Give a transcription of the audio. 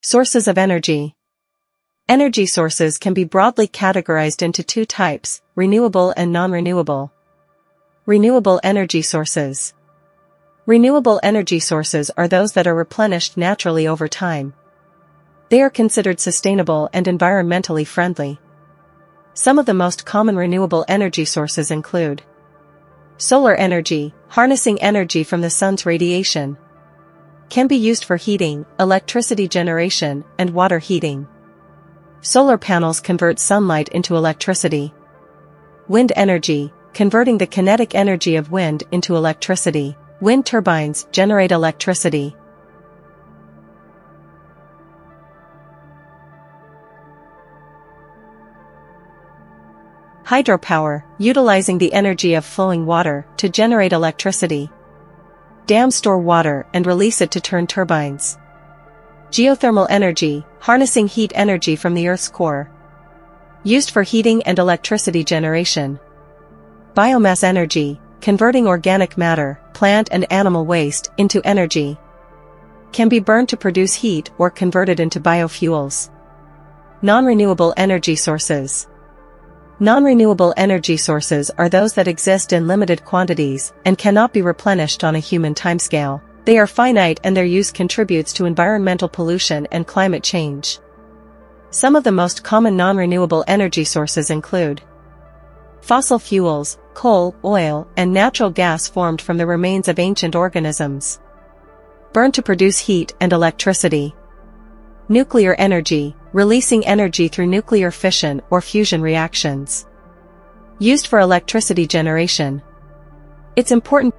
Sources of energy. Energy sources can be broadly categorized into two types, renewable and non-renewable. Renewable energy sources. Renewable energy sources are those that are replenished naturally over time. They are considered sustainable and environmentally friendly. Some of the most common renewable energy sources include Solar energy, harnessing energy from the sun's radiation. Can be used for heating, electricity generation, and water heating. Solar panels convert sunlight into electricity. Wind energy, converting the kinetic energy of wind into electricity. Wind turbines generate electricity. Hydropower, utilizing the energy of flowing water to generate electricity. Dams store water and release it to turn turbines. Geothermal energy, harnessing heat energy from the Earth's core. Used for heating and electricity generation. Biomass energy, converting organic matter, plant and animal waste into energy. Can be burned to produce heat or converted into biofuels. Non-renewable energy sources. Non-renewable energy sources are those that exist in limited quantities and cannot be replenished on a human timescale. They are finite and their use contributes to environmental pollution and climate change. Some of the most common non-renewable energy sources include fossil fuels, coal, oil, and natural gas formed from the remains of ancient organisms. Burned to produce heat and electricity. Nuclear energy, releasing energy through nuclear fission or fusion reactions. Used for electricity generation. It's important